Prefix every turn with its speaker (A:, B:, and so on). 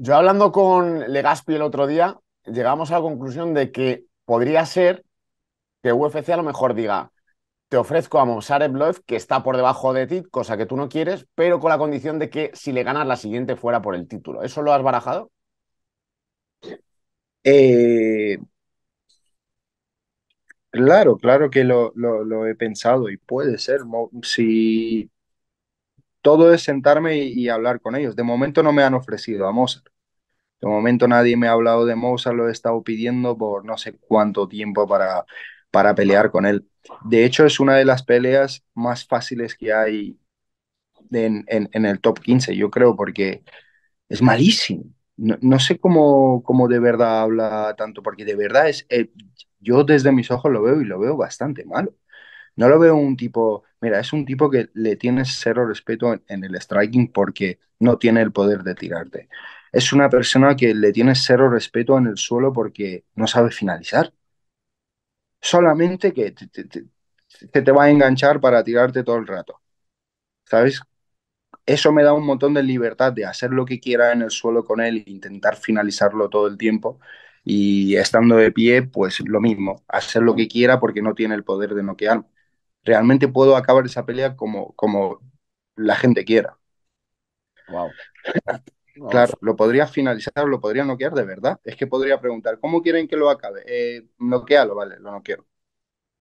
A: Yo hablando con Legaspi el otro día, llegamos a la conclusión de que podría ser que UFC a lo mejor diga, te ofrezco a Mosarev que está por debajo de ti, cosa que tú no quieres, pero con la condición de que si le ganas la siguiente fuera por el título. ¿Eso lo has barajado?
B: Eh, claro, claro que lo, lo, he pensado y puede ser. Si todo es sentarme y, hablar con ellos. De momento no me han ofrecido a Mozart. De momento nadie me ha hablado de Mozart, lo he estado pidiendo por no sé cuánto tiempo para, para pelear con él. De hecho, es una de las peleas más fáciles que hay en, en, el top 15, yo creo, porque es malísimo. No, sé cómo, cómo, de verdad habla tanto, porque de verdad es, eh, yo desde mis ojos lo veo y lo veo bastante malo. No lo veo un tipo, mira, es un tipo que le tienes cero respeto en, el striking porque no tiene el poder de tirarte. Es una persona que le tienes cero respeto en el suelo porque no sabe finalizar. Solamente que te, te va a enganchar para tirarte todo el rato. ¿Sabes? Eso me da un montón de libertad de hacer lo que quiera en el suelo con él e intentar finalizarlo todo el tiempo. Y estando de pie, pues lo mismo, hacer lo que quiera porque no tiene el poder de noquearme realmente puedo acabar esa pelea como, como la gente quiera.
A: Wow.
B: Claro, lo podría finalizar, lo podría noquear de verdad. Es que podría preguntar, ¿cómo quieren que lo acabe? Eh, noquealo, vale, lo noqueo.